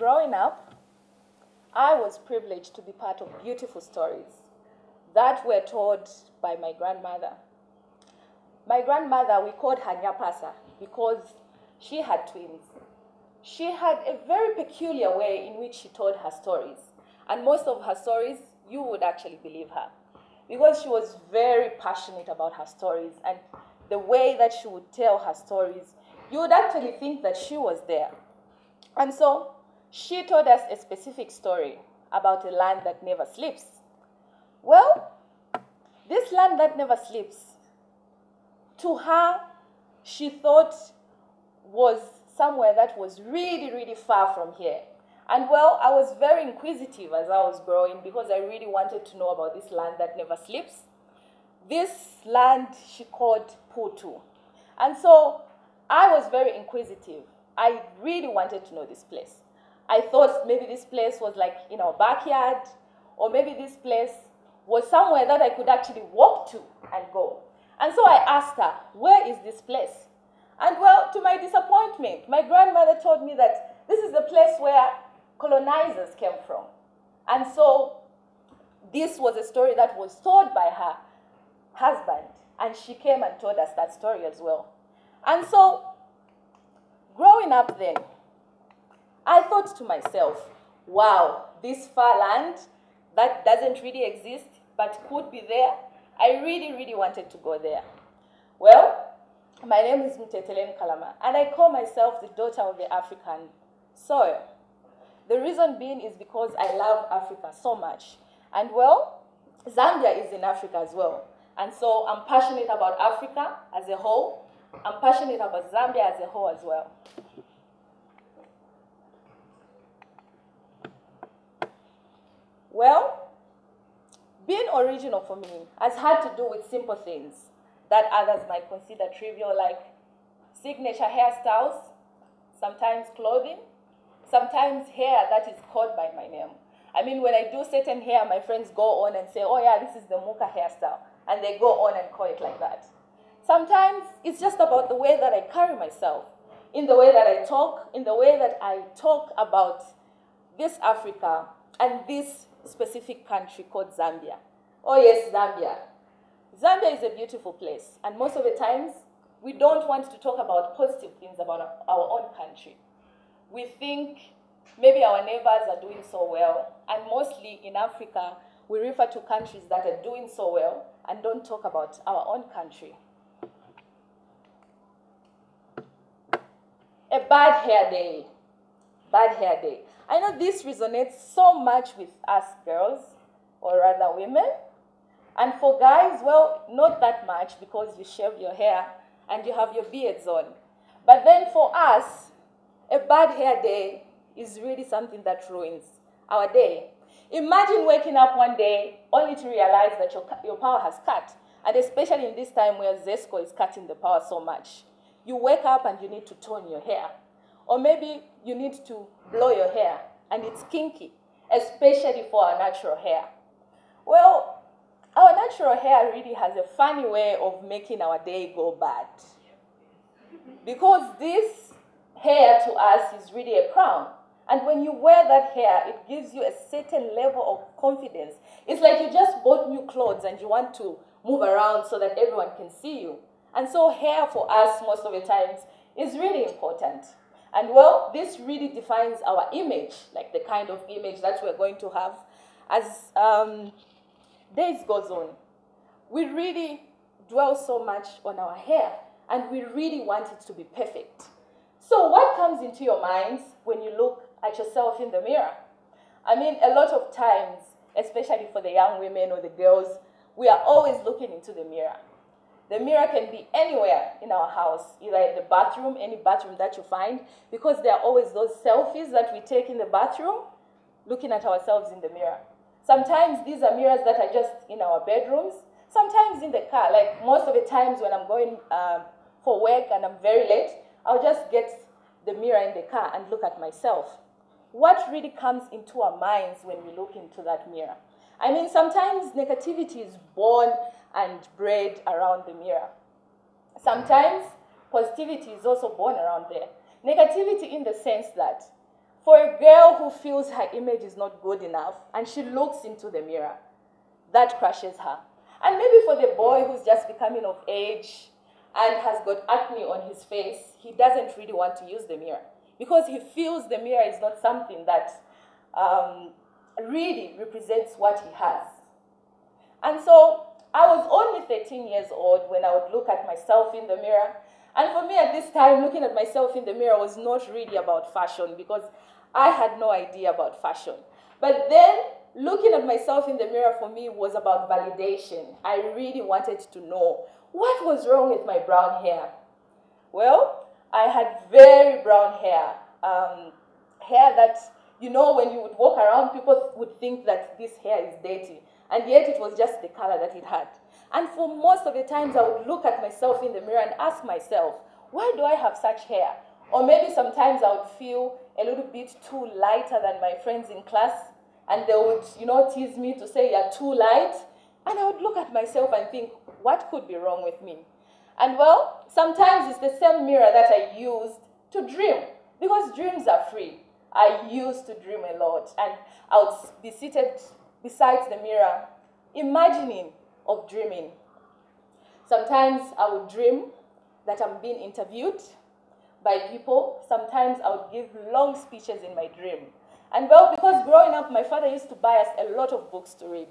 growing up, I was privileged to be part of beautiful stories that were told by my grandmother. My grandmother, we called her Nyapasa because she had twins. She had a very peculiar way in which she told her stories. And most of her stories, you would actually believe her. Because she was very passionate about her stories and the way that she would tell her stories, you would actually think that she was there. And so she told us a specific story about a land that never sleeps. Well, this land that never sleeps, to her, she thought was somewhere that was really, really far from here. And well, I was very inquisitive as I was growing because I really wanted to know about this land that never sleeps. This land she called Putu. And so I was very inquisitive. I really wanted to know this place. I thought maybe this place was like in our backyard, or maybe this place was somewhere that I could actually walk to and go. And so I asked her, Where is this place? And well, to my disappointment, my grandmother told me that this is the place where colonizers came from. And so this was a story that was told by her husband, and she came and told us that story as well. And so, growing up then, I thought to myself, wow, this far land that doesn't really exist but could be there, I really, really wanted to go there. Well, my name is Mutetelenu Kalama, and I call myself the daughter of the African soil. The reason being is because I love Africa so much. And well, Zambia is in Africa as well. And so I'm passionate about Africa as a whole. I'm passionate about Zambia as a whole as well. Well, being original for me has had to do with simple things that others might consider trivial, like signature hairstyles, sometimes clothing, sometimes hair that is called by my name. I mean, when I do certain hair, my friends go on and say, oh yeah, this is the Muka hairstyle. And they go on and call it like that. Sometimes it's just about the way that I carry myself, in the way that I talk, in the way that I talk about this Africa and this specific country called Zambia. Oh yes, Zambia. Zambia is a beautiful place. And most of the times, we don't want to talk about positive things about our own country. We think maybe our neighbors are doing so well. And mostly in Africa, we refer to countries that are doing so well and don't talk about our own country. A bad hair day. Bad hair day. I know this resonates so much with us girls, or rather women. And for guys, well, not that much because you shave your hair and you have your beards on. But then for us, a bad hair day is really something that ruins our day. Imagine waking up one day only to realize that your, your power has cut. And especially in this time where ZESCO is cutting the power so much. You wake up and you need to tone your hair. Or maybe you need to blow your hair and it's kinky, especially for our natural hair. Well, our natural hair really has a funny way of making our day go bad. Because this hair to us is really a crown. And when you wear that hair, it gives you a certain level of confidence. It's like you just bought new clothes and you want to move around so that everyone can see you. And so hair for us most of the times is really important. And well, this really defines our image, like the kind of image that we're going to have as um, days goes on. We really dwell so much on our hair and we really want it to be perfect. So what comes into your minds when you look at yourself in the mirror? I mean, a lot of times, especially for the young women or the girls, we are always looking into the mirror. The mirror can be anywhere in our house, either in the bathroom, any bathroom that you find, because there are always those selfies that we take in the bathroom, looking at ourselves in the mirror. Sometimes these are mirrors that are just in our bedrooms, sometimes in the car. Like most of the times when I'm going um, for work and I'm very late, I'll just get the mirror in the car and look at myself. What really comes into our minds when we look into that mirror? I mean, sometimes negativity is born and bred around the mirror. Sometimes positivity is also born around there. Negativity in the sense that, for a girl who feels her image is not good enough and she looks into the mirror, that crushes her. And maybe for the boy who's just becoming of age and has got acne on his face, he doesn't really want to use the mirror because he feels the mirror is not something that um, really represents what he has. And so I was only 13 years old when I would look at myself in the mirror. And for me at this time, looking at myself in the mirror was not really about fashion because I had no idea about fashion. But then looking at myself in the mirror for me was about validation. I really wanted to know what was wrong with my brown hair. Well, I had very brown hair, um, hair that, you know, when you would walk around, people would think that this hair is dirty. And yet it was just the color that it had. And for most of the times, I would look at myself in the mirror and ask myself, why do I have such hair? Or maybe sometimes I would feel a little bit too lighter than my friends in class, and they would, you know, tease me to say you're too light. And I would look at myself and think, what could be wrong with me? And well, sometimes it's the same mirror that I used to dream, because dreams are free. I used to dream a lot, and I would be seated beside the mirror, imagining of dreaming. Sometimes I would dream that I'm being interviewed by people. Sometimes I would give long speeches in my dream. And well, because growing up, my father used to buy us a lot of books to read.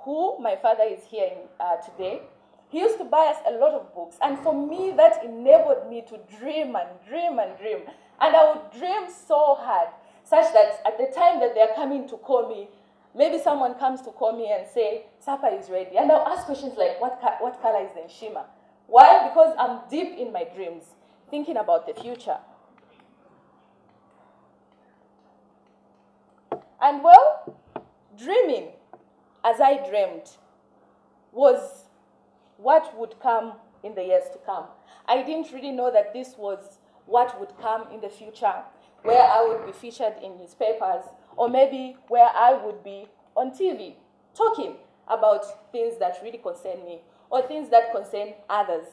Who my father is here in, uh, today, he used to buy us a lot of books. And for me, that enabled me to dream and dream and dream. And I would dream so hard, such that at the time that they're coming to call me, maybe someone comes to call me and say, supper is ready. And I'll ask questions like, what, what color is the nshima? Why? Because I'm deep in my dreams thinking about the future. And well, dreaming as I dreamed was what would come in the years to come. I didn't really know that this was what would come in the future, where I would be featured in newspapers, or maybe where I would be on TV talking about things that really concern me, or things that concern others.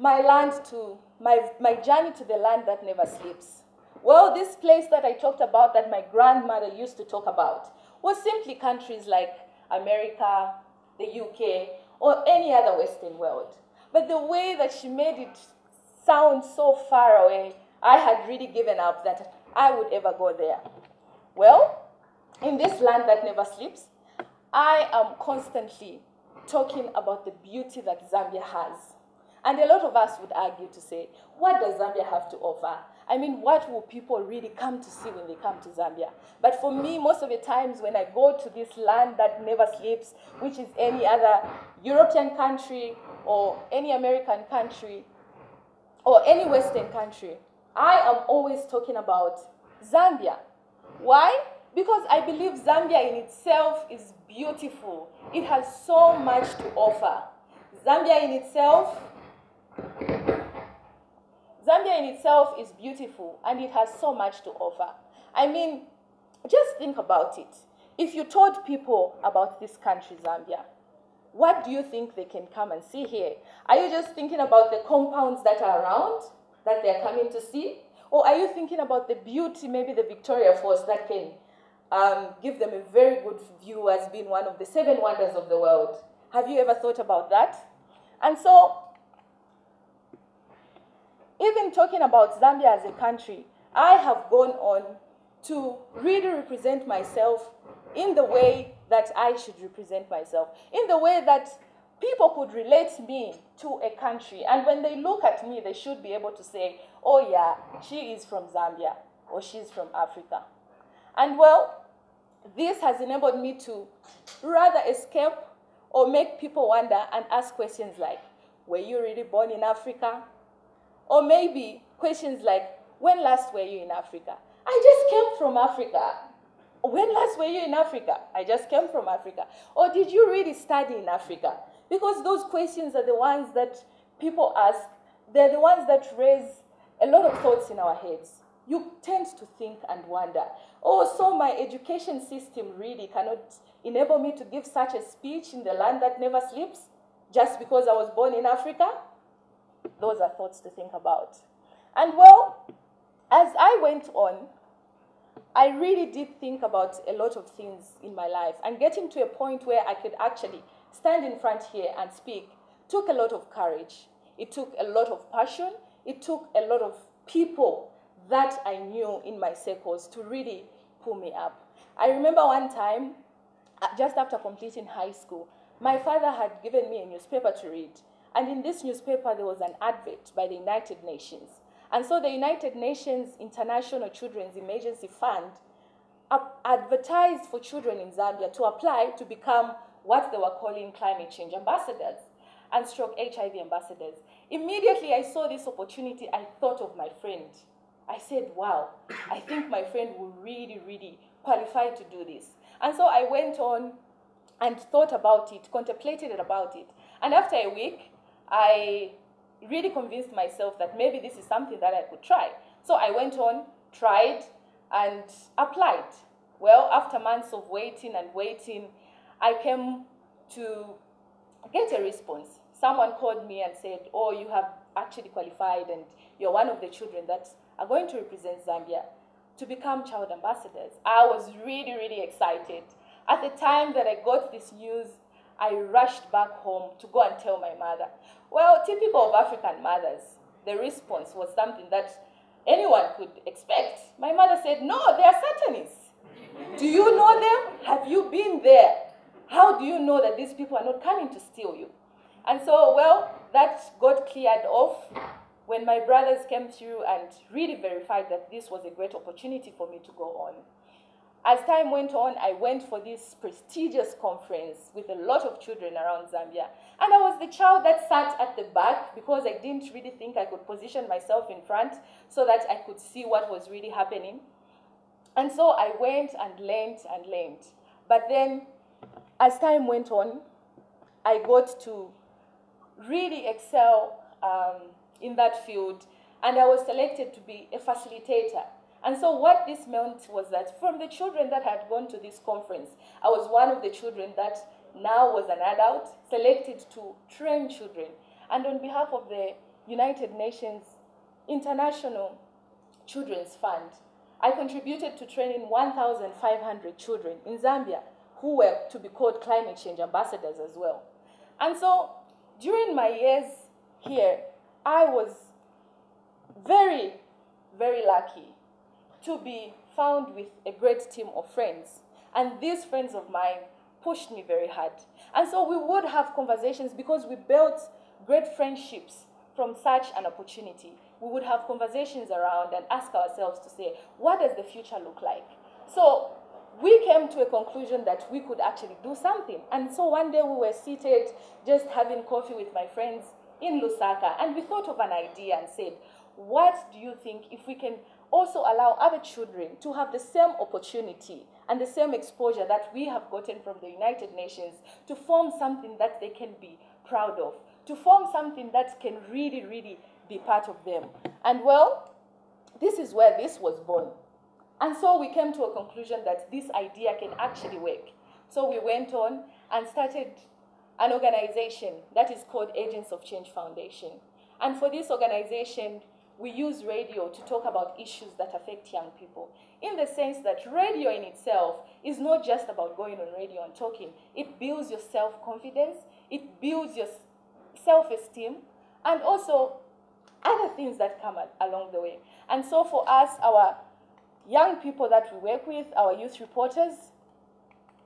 my land to, my, my journey to the land that never sleeps. Well, this place that I talked about, that my grandmother used to talk about, was simply countries like America, the UK, or any other Western world. But the way that she made it sound so far away, I had really given up that I would ever go there. Well, in this land that never sleeps, I am constantly talking about the beauty that Zambia has. And a lot of us would argue to say, what does Zambia have to offer? I mean, what will people really come to see when they come to Zambia? But for me, most of the times when I go to this land that never sleeps, which is any other European country or any American country or any Western country, I am always talking about Zambia. Why? Because I believe Zambia in itself is beautiful. It has so much to offer. Zambia in itself Zambia in itself is beautiful and it has so much to offer. I mean, just think about it. If you told people about this country, Zambia, what do you think they can come and see here? Are you just thinking about the compounds that are around that they're coming to see? Or are you thinking about the beauty, maybe the Victoria Falls that can um, give them a very good view as being one of the seven wonders of the world? Have you ever thought about that? And so even talking about Zambia as a country, I have gone on to really represent myself in the way that I should represent myself, in the way that people could relate me to a country. And when they look at me, they should be able to say, oh, yeah, she is from Zambia or she's from Africa. And well, this has enabled me to rather escape or make people wonder and ask questions like, were you really born in Africa? Or maybe questions like, when last were you in Africa? I just came from Africa. When last were you in Africa? I just came from Africa. Or did you really study in Africa? Because those questions are the ones that people ask. They're the ones that raise a lot of thoughts in our heads. You tend to think and wonder, oh, so my education system really cannot enable me to give such a speech in the land that never sleeps just because I was born in Africa? Those are thoughts to think about. And well, as I went on, I really did think about a lot of things in my life. And getting to a point where I could actually stand in front here and speak took a lot of courage. It took a lot of passion. It took a lot of people that I knew in my circles to really pull me up. I remember one time, uh, just after completing high school, my father had given me a newspaper to read. And in this newspaper, there was an advert by the United Nations. And so the United Nations International Children's Emergency Fund advertised for children in Zambia to apply to become what they were calling climate change ambassadors and stroke HIV ambassadors. Immediately I saw this opportunity, I thought of my friend. I said, wow, I think my friend will really, really qualify to do this. And so I went on and thought about it, contemplated about it. And after a week, I really convinced myself that maybe this is something that I could try. So I went on, tried, and applied. Well, after months of waiting and waiting, I came to get a response. Someone called me and said, Oh, you have actually qualified, and you're one of the children that are going to represent Zambia to become child ambassadors. I was really, really excited. At the time that I got this news, I rushed back home to go and tell my mother. Well, typical of African mothers, the response was something that anyone could expect. My mother said, No, they are Satanists. Do you know them? Have you been there? How do you know that these people are not coming to steal you? And so, well, that got cleared off when my brothers came through and really verified that this was a great opportunity for me to go on. As time went on, I went for this prestigious conference with a lot of children around Zambia. And I was the child that sat at the back because I didn't really think I could position myself in front so that I could see what was really happening. And so I went and learned and learned. But then, as time went on, I got to really excel um, in that field, and I was selected to be a facilitator. And so what this meant was that from the children that had gone to this conference, I was one of the children that now was an adult, selected to train children. And on behalf of the United Nations International Children's Fund, I contributed to training 1,500 children in Zambia who were to be called climate change ambassadors as well. And so during my years here, I was very, very lucky to be found with a great team of friends. And these friends of mine pushed me very hard. And so we would have conversations because we built great friendships from such an opportunity. We would have conversations around and ask ourselves to say, what does the future look like? So we came to a conclusion that we could actually do something. And so one day we were seated just having coffee with my friends in Lusaka, and we thought of an idea and said, what do you think if we can also allow other children to have the same opportunity and the same exposure that we have gotten from the United Nations to form something that they can be proud of, to form something that can really, really be part of them. And well, this is where this was born. And so we came to a conclusion that this idea can actually work. So we went on and started an organization that is called Agents of Change Foundation. And for this organization, we use radio to talk about issues that affect young people. In the sense that radio in itself is not just about going on radio and talking, it builds your self confidence, it builds your self esteem, and also other things that come along the way. And so for us, our young people that we work with, our youth reporters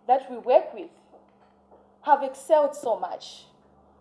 that we work with, have excelled so much.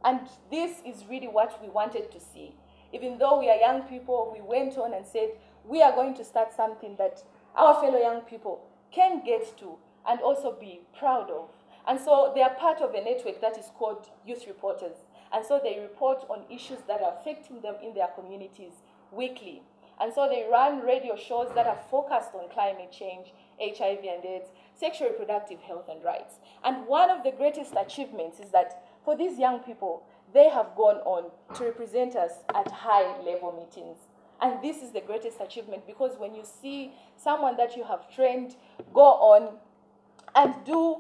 And this is really what we wanted to see even though we are young people, we went on and said, we are going to start something that our fellow young people can get to and also be proud of. And so they are part of a network that is called Youth Reporters. And so they report on issues that are affecting them in their communities weekly. And so they run radio shows that are focused on climate change, HIV and AIDS, sexual reproductive health and rights. And one of the greatest achievements is that for these young people, they have gone on to represent us at high level meetings. And this is the greatest achievement because when you see someone that you have trained go on and do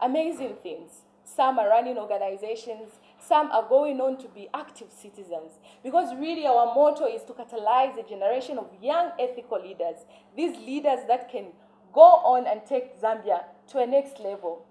amazing things, some are running organizations, Some are going on to be active citizens because really our motto is to catalyze a generation of young ethical leaders, these leaders that can go on and take Zambia to a next level.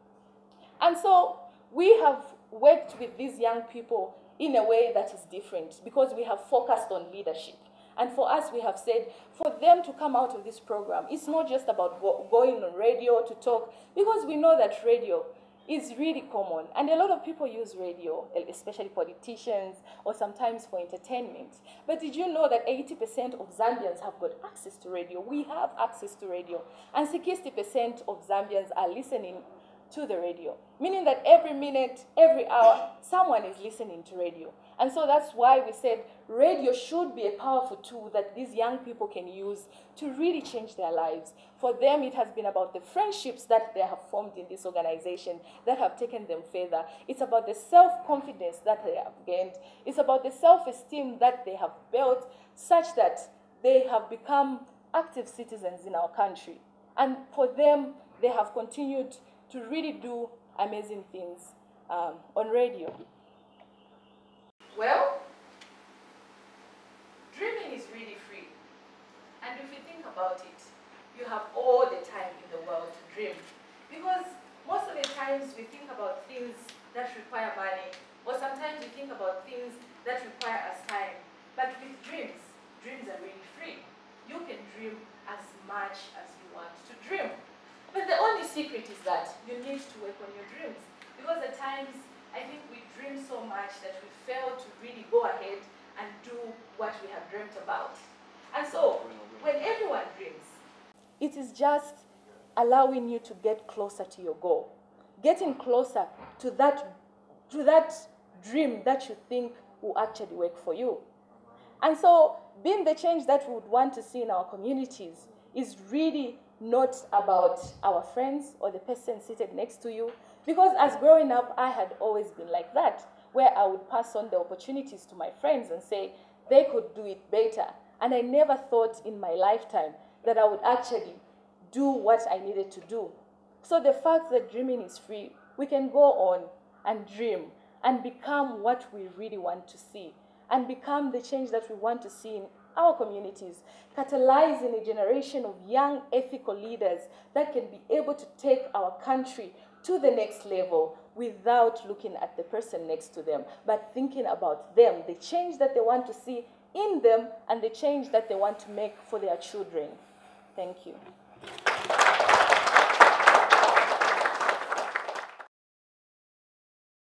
And so we have worked with these young people in a way that is different because we have focused on leadership. And for us, we have said for them to come out of this program, it's not just about go going on radio to talk, because we know that radio is really common. And a lot of people use radio, especially politicians or sometimes for entertainment. But did you know that 80% of Zambians have got access to radio? We have access to radio. And 60% of Zambians are listening to the radio, meaning that every minute, every hour, someone is listening to radio. And so that's why we said radio should be a powerful tool that these young people can use to really change their lives. For them, it has been about the friendships that they have formed in this organization that have taken them further. It's about the self confidence that they have gained. It's about the self esteem that they have built such that they have become active citizens in our country. And for them, they have continued to really do amazing things um, on radio. Well, dreaming is really free. And if you think about it, you have all the time in the world to dream. Because most of the times we think about things that require money, or sometimes we think about things that require us time. But with dreams, dreams are really free. You can dream as much as you want to dream. But the only secret is that you need to work on your dreams. Because at times, I think we dream so much that we fail to really go ahead and do what we have dreamt about. And so, when everyone dreams, it is just allowing you to get closer to your goal, getting closer to that, to that dream that you think will actually work for you. And so, being the change that we would want to see in our communities is really not about our friends or the person seated next to you. Because as growing up, I had always been like that, where I would pass on the opportunities to my friends and say they could do it better. And I never thought in my lifetime that I would actually do what I needed to do. So the fact that dreaming is free, we can go on and dream and become what we really want to see and become the change that we want to see in our communities, catalyzing a generation of young ethical leaders that can be able to take our country to the next level without looking at the person next to them, but thinking about them, the change that they want to see in them, and the change that they want to make for their children. Thank you.